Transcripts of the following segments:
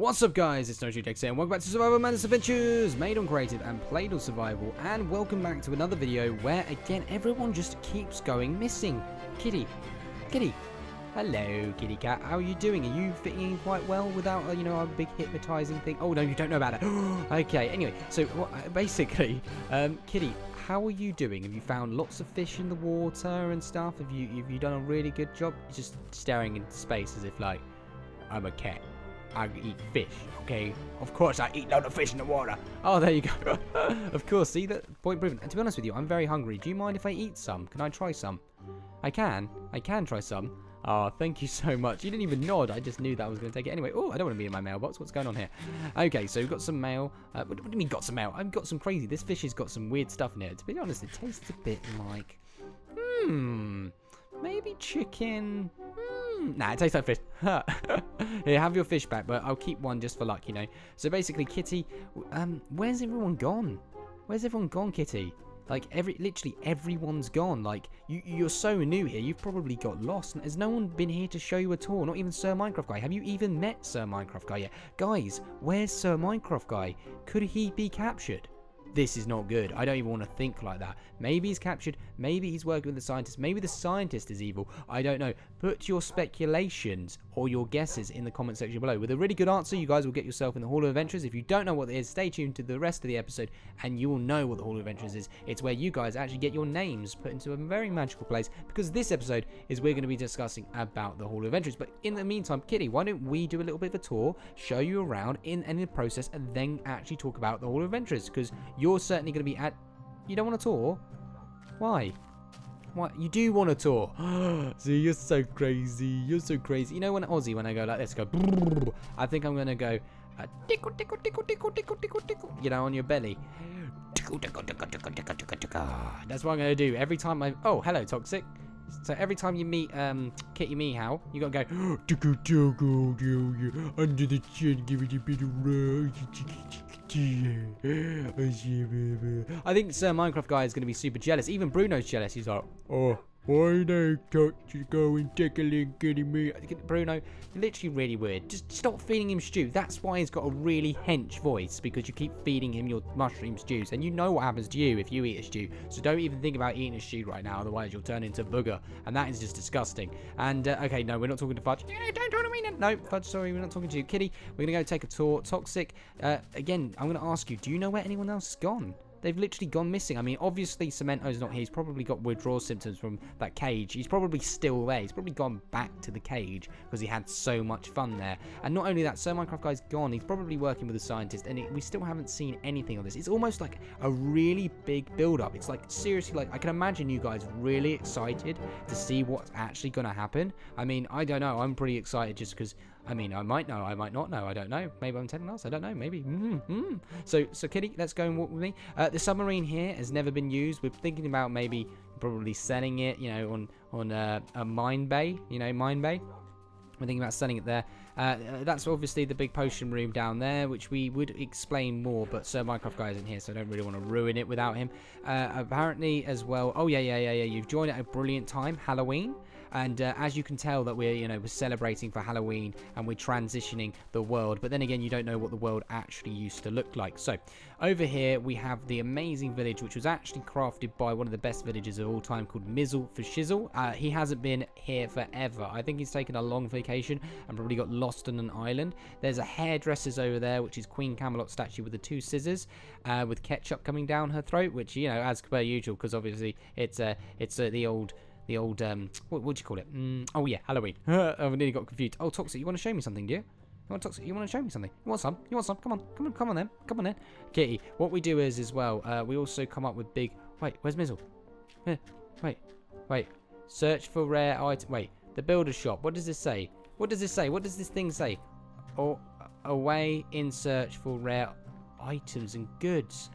What's up guys, it's Dex here and welcome back to Survival Madness Adventures, made on creative and played on survival, and welcome back to another video where again everyone just keeps going missing. Kitty, Kitty, hello kitty cat, how are you doing? Are you fitting in quite well without, uh, you know, a big hypnotizing thing? Oh no, you don't know about it. okay, anyway, so basically, um, Kitty, how are you doing? Have you found lots of fish in the water and stuff? Have you, have you done a really good job? You're just staring into space as if like, I'm a cat. I eat fish, okay? Of course I eat load of fish in the water. Oh, there you go. of course, see, that point proven. And to be honest with you, I'm very hungry. Do you mind if I eat some? Can I try some? I can. I can try some. Oh, thank you so much. You didn't even nod. I just knew that I was going to take it anyway. Oh, I don't want to be in my mailbox. What's going on here? Okay, so we've got some mail. Uh, what, what, do you mean got some mail? I've got some crazy. This fish has got some weird stuff in it. To be honest, it tastes a bit like... Hmm... Maybe chicken... Hmm, nah, it tastes like fish. Here, have your fish back, but I'll keep one just for luck, you know. So basically, Kitty, um, where's everyone gone? Where's everyone gone, Kitty? Like every, literally everyone's gone. Like you, you're so new here. You've probably got lost. Has no one been here to show you at all? Not even Sir Minecraft Guy. Have you even met Sir Minecraft Guy yet? Guys, where's Sir Minecraft Guy? Could he be captured? This is not good. I don't even want to think like that. Maybe he's captured. Maybe he's working with the scientist. Maybe the scientist is evil. I don't know. Put your speculations or your guesses in the comment section below. With a really good answer, you guys will get yourself in the Hall of Adventures. If you don't know what it is, stay tuned to the rest of the episode and you will know what the Hall of Adventures is. It's where you guys actually get your names put into a very magical place because this episode is we're going to be discussing about the Hall of Adventures. But in the meantime, Kitty, why don't we do a little bit of a tour, show you around in, in the process, and then actually talk about the Hall of Adventures because you're certainly going to be at... You don't want to tour? Why? What? You do want to tour? See, you're so crazy. You're so crazy. You know when Aussie, when I go like this, go... I think I'm going to go... Uh, tickle, tickle, tickle, tickle, tickle, tickle, tickle. You know, on your belly. Tickle, tickle, tickle, tickle, tickle, tickle, tickle. That's what I'm going to do. Every time I... Oh, hello, Toxic. So every time you meet um, Kitty Meow, you gotta go tickle, tickle, under the chin, give it a bit of. I think Sir Minecraft guy is going to be super jealous. Even Bruno's jealous. He's like, oh, touch you go and take a link me? Bruno, literally really weird. Just stop feeding him stew. That's why he's got a really hench voice because you keep feeding him your mushroom stews. And you know what happens to you if you eat a stew. So don't even think about eating a stew right now. Otherwise, you'll turn into booger. And that is just disgusting. And, uh, okay, no, we're not talking to Fudge. Don't talk to me. No, Fudge, sorry, we're not talking to you. Kitty, we're going to go take a tour. Toxic, uh, again, I'm going to ask you, do you know where anyone else has gone? They've literally gone missing. I mean, obviously Cemento's not here. He's probably got withdrawal symptoms from that cage. He's probably still there. He's probably gone back to the cage because he had so much fun there. And not only that, Sir Minecraft Guy's gone. He's probably working with a scientist and it, we still haven't seen anything of this. It's almost like a really big build-up. It's like, seriously, like, I can imagine you guys really excited to see what's actually going to happen. I mean, I don't know. I'm pretty excited just because I mean, I might know, I might not know, I don't know. Maybe I'm telling us, I don't know, maybe. Mm -hmm. So, so Kitty, let's go and walk with me. Uh, the submarine here has never been used. We're thinking about maybe probably selling it, you know, on on uh, a mine bay, you know, mine bay. We're thinking about selling it there. Uh, that's obviously the big potion room down there, which we would explain more, but Sir Minecraft Guy isn't here, so I don't really want to ruin it without him. Uh, apparently, as well... Oh, yeah, yeah, yeah, yeah. You've joined at a brilliant time, Halloween. And uh, as you can tell that we're, you know, we're celebrating for Halloween and we're transitioning the world. But then again, you don't know what the world actually used to look like. So over here, we have the amazing village, which was actually crafted by one of the best villagers of all time called Mizzle for Shizzle. Uh, he hasn't been here forever. I think he's taken a long vacation and probably got lost on an island. There's a hairdresser's over there, which is Queen Camelot statue with the two scissors, uh, with ketchup coming down her throat, which, you know, as per usual, because obviously it's, uh, it's uh, the old the old, um, what would you call it? Mm, oh, yeah, Halloween. I've nearly got confused. Oh, Toxic, you want to show me something, do you? You want Toxic? You want to show me something? You want some? You want some? Come on, come on, come on then. Come on then. Kitty, what we do is, as well, uh, we also come up with big... Wait, where's Mizzle? Eh, wait, wait. Search for rare items. Wait, the builder shop. What does this say? What does this say? What does this thing say? Or away in search for rare items and goods.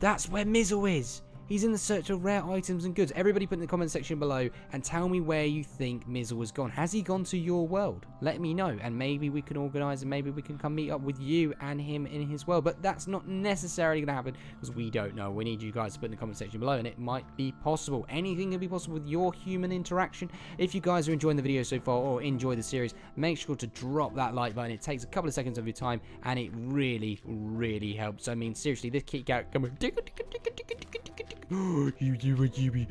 That's where Mizzle is. He's in the search of rare items and goods. Everybody put in the comment section below and tell me where you think Mizzle has gone. Has he gone to your world? Let me know and maybe we can organise and maybe we can come meet up with you and him in his world. But that's not necessarily going to happen because we don't know. We need you guys to put in the comment section below and it might be possible. Anything can be possible with your human interaction. If you guys are enjoying the video so far or enjoy the series, make sure to drop that like button. It takes a couple of seconds of your time and it really, really helps. I mean, seriously, this kick out, come on. you be.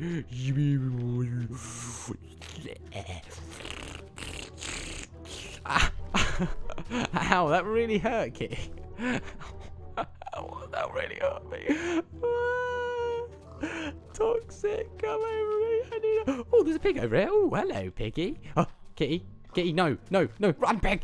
Ah, ow, that really hurt, Kitty. that really hurt me. Ah, toxic, come over me. I need a... Oh, there's a pig over here. Oh, hello, piggy. Oh, Kitty, Kitty, no, no, no, run, pig.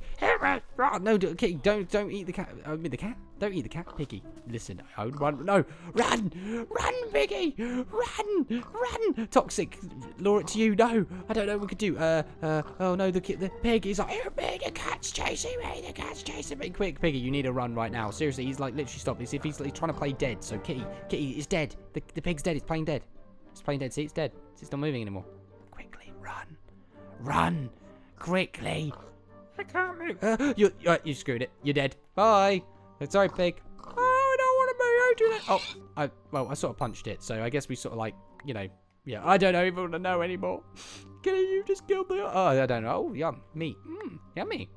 No, Kitty, don't, don't eat the cat. I mean, the cat. Don't eat the cat, Piggy. Listen, I would run. No, run, run, Piggy, run, run. Toxic, lure it to you. No, I don't know what we could do. Uh, uh. Oh no, the the pig is like, oh, pig, the cat's chasing me. The cat's chasing me. Quick, Piggy, you need to run right now. Seriously, he's like literally stopped. He's if he's, like, trying to play dead. So Kitty, Kitty is dead. The the pig's dead. It's playing dead. It's playing dead. See, it's dead. It's not moving anymore. Quickly, run, run, quickly. I can't move. Uh, you, uh, you screwed it. You're dead. Bye. Sorry, pig. Oh, I don't want to be. How do that? Oh, I, well, I sort of punched it, so I guess we sort of like, you know, yeah, I don't even want to know anymore. Can you just kill the... Oh, I don't know. Oh, yum. Meat. Mmm, yummy.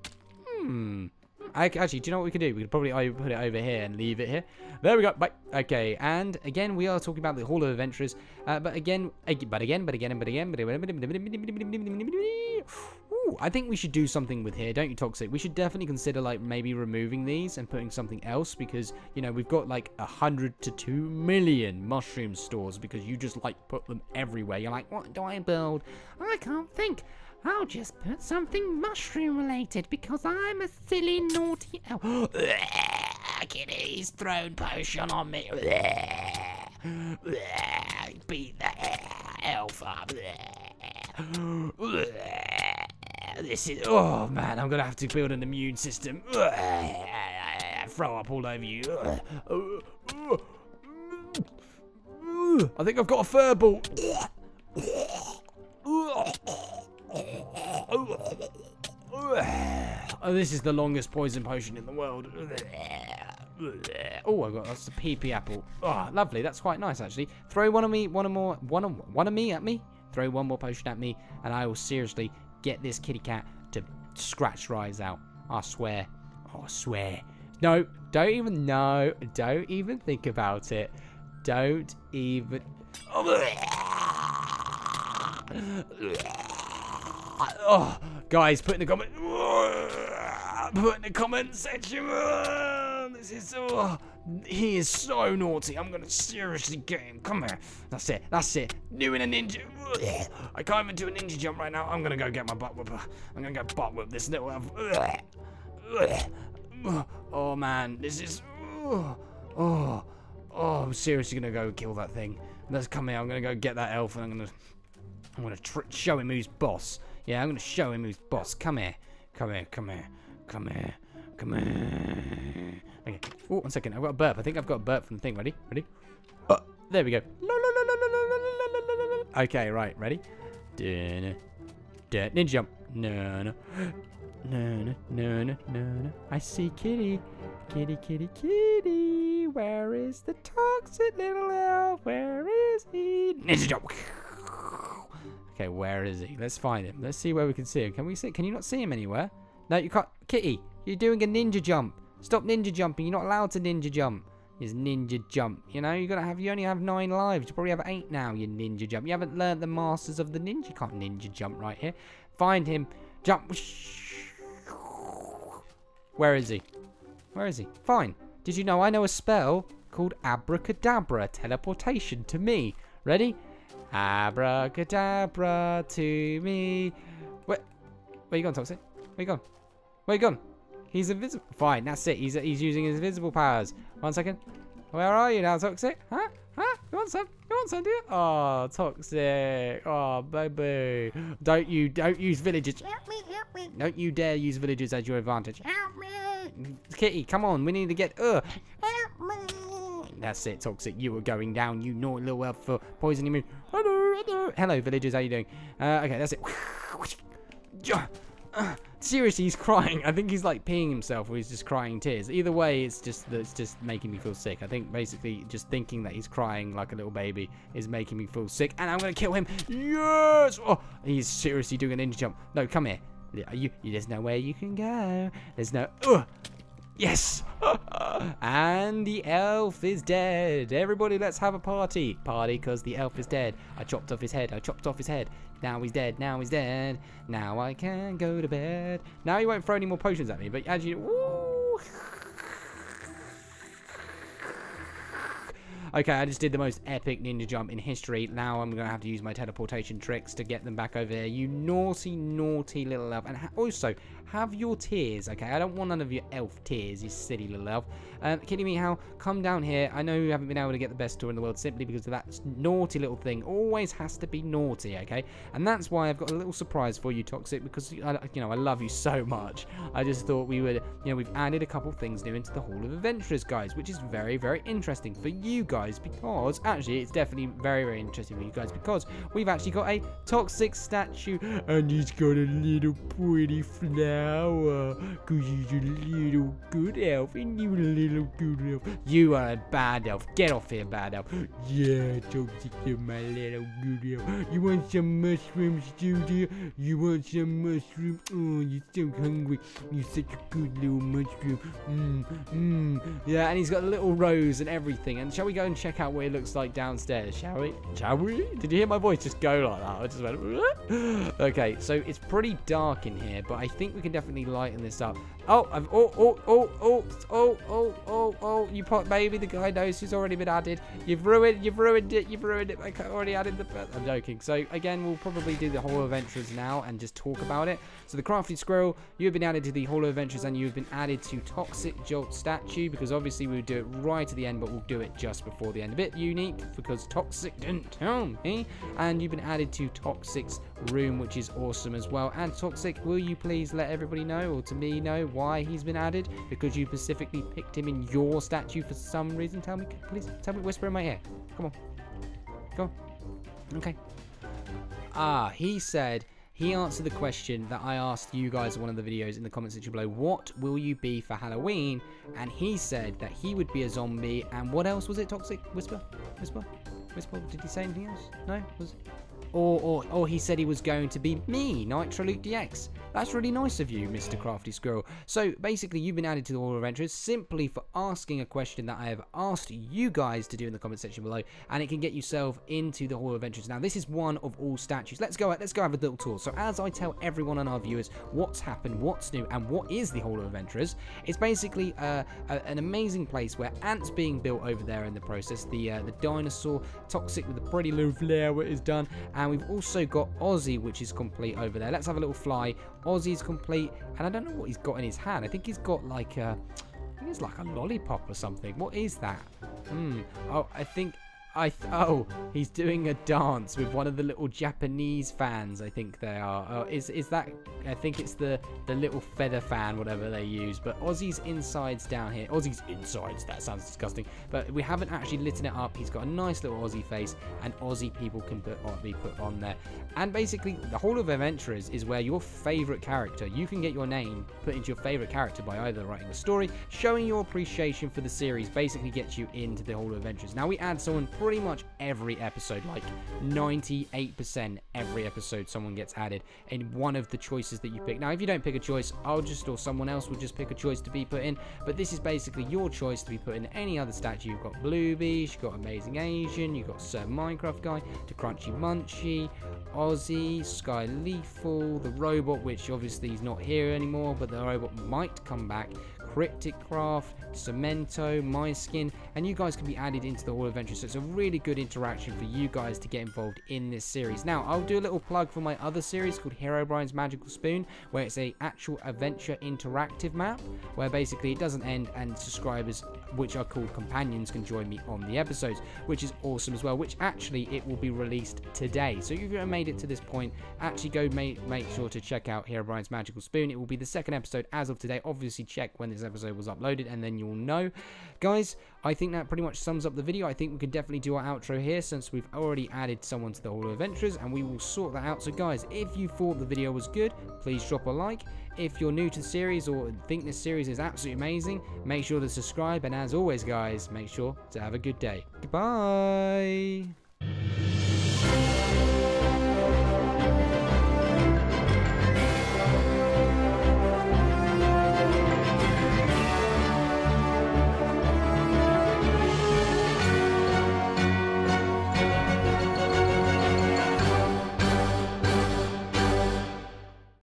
Hmm. Actually, do you know what we can do? We could probably put it over here and leave it here. There we go. Bye. Okay, and again, we are talking about the Hall of Adventurers. Uh, but again, but again, but again, but again, but again. Ooh, I think we should do something with here, don't you, Toxic? We should definitely consider, like, maybe removing these and putting something else because, you know, we've got, like, a hundred to two million mushroom stores because you just, like, put them everywhere. You're like, what do I build? I can't think. I'll just put something mushroom related because I'm a silly naughty elf. Kitty's thrown potion on me. Beat the elf up. This is. Oh man, I'm gonna have to build an immune system. Throw up all over you. I think I've got a fur ball. Oh, this is the longest poison potion in the world. Oh, I got that's a PP apple. Oh, lovely. That's quite nice actually. Throw one of me, one of more, one of one of me at me. Throw one more potion at me, and I will seriously get this kitty cat to scratch rise out. I swear. Oh, I swear. No, don't even know. Don't even think about it. Don't even. Oh, guys, put in the comment. Put in the comment section. This is so. He is so naughty. I'm gonna seriously get him. Come here. That's it. That's it. Doing a ninja. I can't even do a ninja jump right now. I'm gonna go get my butt whipper. I'm gonna go butt whip this little. Elf. Oh man, this is. Oh, oh. I'm seriously gonna go kill that thing. Let's come here. I'm gonna go get that elf and I'm gonna. I'm gonna show him who's boss. Yeah, I'm gonna show him who's boss. Come here. Come here. Come here. Come here. Come here. Okay. Oh, one second. I've got a burp. I think I've got a burp from the thing. Ready? Ready? Uh, there we go. Okay, right. Ready? Ninja jump. No, no. No, no, no, no, no, no. I see kitty. Kitty, kitty, kitty. Where is the toxic little elf? Where is he? Ninja jump. Okay, where is he? Let's find him. Let's see where we can see him. Can we see? Can you not see him anywhere? No, you can't. Kitty, you're doing a ninja jump. Stop ninja jumping. You're not allowed to ninja jump. Is ninja jump. You know, you gotta have. You only have nine lives. You probably have eight now. You ninja jump. You haven't learned the masters of the ninja. You can't ninja jump right here. Find him. Jump. Where is he? Where is he? Fine. Did you know I know a spell called abracadabra teleportation to me? Ready? Abracadabra to me. Where? Where you gone, Toxic? Where you gone? Where you gone? He's invisible. Fine, that's it. He's he's using his invisible powers. One second. Where are you now, Toxic? Huh? Huh? You want some? You want some, do you? Oh, Toxic. Oh, baby. Don't you, don't use villagers. Help me, help me. Don't you dare use villagers as your advantage. Help me. Kitty, come on. We need to get, ugh. Help me. That's it, Toxic. You were going down, you naughty little elf for poisoning me. Hello, hello. Hello, villagers. How are you doing? Uh, okay, that's it. Seriously, he's crying. I think he's like peeing himself or he's just crying tears. Either way, it's just it's just making me feel sick. I think basically just thinking that he's crying like a little baby is making me feel sick. And I'm to kill him. Yes! Oh, he's seriously doing an ninja jump. No, come here. You, you, there's nowhere you can go. There's no... Yes! and the elf is dead. Everybody, let's have a party. Party because the elf is dead. I chopped off his head. I chopped off his head. Now he's dead. Now he's dead. Now I can go to bed. Now he won't throw any more potions at me. But as you... Ooh. Okay, I just did the most epic ninja jump in history. Now I'm going to have to use my teleportation tricks to get them back over there. You naughty, naughty little elf. And also, have your tears, okay? I don't want none of your elf tears, you silly little elf. Um, me? How? come down here. I know you haven't been able to get the best tour in the world simply because of that naughty little thing. Always has to be naughty, okay? And that's why I've got a little surprise for you, Toxic, because, you know, I love you so much. I just thought we would, you know, we've added a couple things new into the Hall of Adventurers, guys, which is very, very interesting for you guys because, actually, it's definitely very, very interesting for you guys because we've actually got a Toxic statue and he's got a little pretty flower flower, cause he's a little good elf, and you a little good elf. You are a bad elf. Get off here, bad elf. Yeah, Toxic, you're my little good elf. You want some mushrooms, Judy? You want some mushrooms? Oh, you're so hungry. You're such a good little mushroom. Mmm, mmm. Yeah, and he's got a little rose and everything. And shall we go and check out what it looks like downstairs, shall we? Shall we? Did you hear my voice just go like that? I just went, okay, so it's pretty dark in here, but I think we can definitely lighten this up. Oh, I've, oh, oh, oh, oh, oh, oh, oh, oh, you put maybe the guy knows who's already been added. You've ruined, you've ruined it, you've ruined it. I already added the, I'm joking. So again, we'll probably do the Hall of Adventures now and just talk about it. So the Crafty Squirrel, you've been added to the Hall of Adventures and you've been added to Toxic Jolt statue because obviously we'll do it right at the end, but we'll do it just before the end. A bit unique because Toxic didn't tell me. And you've been added to Toxic's room, which is awesome as well. And Toxic, will you please let everybody know or to me know why he's been added because you specifically picked him in your statue for some reason. Tell me, please. Tell me, whisper in my ear. Come on. Go on. Okay. Ah, he said he answered the question that I asked you guys in one of the videos in the comment section below. What will you be for Halloween? And he said that he would be a zombie. And what else was it? Toxic? Whisper? Whisper? Whisper? Did he say anything else? No? Was or, or, or he said he was going to be me, NitroLukeDX. That's really nice of you, Mr. Crafty Squirrel. So basically, you've been added to the Hall of Adventures simply for asking a question that I have asked you guys to do in the comment section below, and it can get yourself into the Hall of Adventures. Now, this is one of all statues. Let's go. Let's go have a little tour. So as I tell everyone and our viewers what's happened, what's new, and what is the Hall of Adventures, it's basically uh, a, an amazing place where ants being built over there in the process. The uh, the dinosaur toxic with the pretty little flower is done, and we've also got Ozzy, which is complete over there. Let's have a little fly. Ozzy's complete, and I don't know what he's got in his hand. I think he's got like a, I think it's like a lollipop or something. What is that? Hmm. Oh, I think I oh, he's doing a dance with one of the little Japanese fans. I think they are. Oh, is is that? I think it's the the little feather fan, whatever they use. But Ozzy's insides down here. Ozzy's insides. That sounds disgusting. But we haven't actually lit it up. He's got a nice little Aussie face, and Aussie people can put on, be put on there. And basically, the Hall of Adventurers is where your favorite character. You can get your name put into your favorite character by either writing a story, showing your appreciation for the series. Basically, gets you into the Hall of Adventures. Now we add someone pretty much every episode, like 98% every episode someone gets added in one of the choices that you pick. Now, if you don't pick a choice, I'll just, or someone else will just pick a choice to be put in, but this is basically your choice to be put in any other statue. You've got Bluebeast, you've got Amazing Asian, you've got Sir Minecraft Guy, the Crunchy Munchy, Ozzy, Sky Lethal, the robot, which obviously is not here anymore, but the robot might come back, Cryptic Craft, Cemento, My Skin, and you guys can be added into the Hall Adventure. So it's a really good interaction for you guys to get involved in this series. Now, I'll do a little plug for my other series called Herobrine's Magical Spoon, where it's a actual adventure interactive map, where basically it doesn't end and subscribers, which are called companions, can join me on the episodes, which is awesome as well, which actually it will be released today. So if you've made it to this point, actually go make, make sure to check out Herobrine's Magical Spoon. It will be the second episode as of today. Obviously check when this episode was uploaded, and then you'll know. Guys, I think that pretty much sums up the video. I think we can definitely do our outro here since we've already added someone to the Hall of Adventurers, and we will sort that out. So, guys, if you thought the video was good, please drop a like. If you're new to the series or think this series is absolutely amazing, make sure to subscribe. And as always, guys, make sure to have a good day. Goodbye.